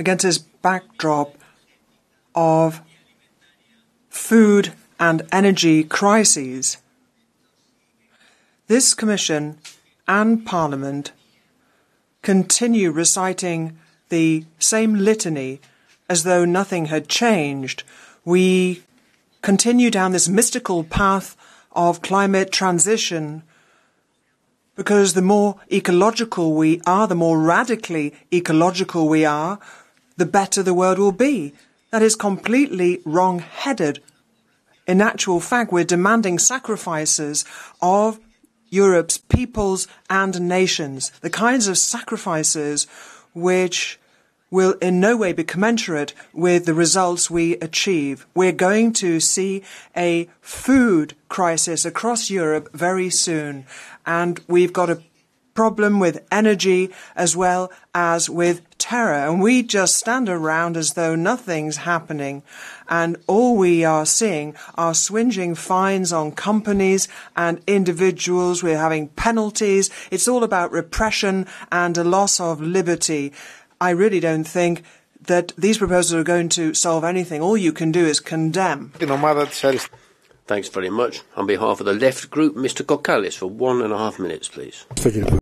against this backdrop of food and energy crises, this Commission and Parliament continue reciting the same litany as though nothing had changed. We continue down this mystical path of climate transition because the more ecological we are, the more radically ecological we are, the better the world will be. That is completely wrong headed. In actual fact, we're demanding sacrifices of Europe's peoples and nations, the kinds of sacrifices which will in no way be commensurate with the results we achieve. We're going to see a food crisis across Europe very soon, and we've got a problem with energy as well as with terror. And we just stand around as though nothing's happening. And all we are seeing are swinging fines on companies and individuals. We're having penalties. It's all about repression and a loss of liberty. I really don't think that these proposals are going to solve anything. All you can do is condemn. Thanks very much. On behalf of the left group, Mr. Kokkalis, for one and a half minutes, please.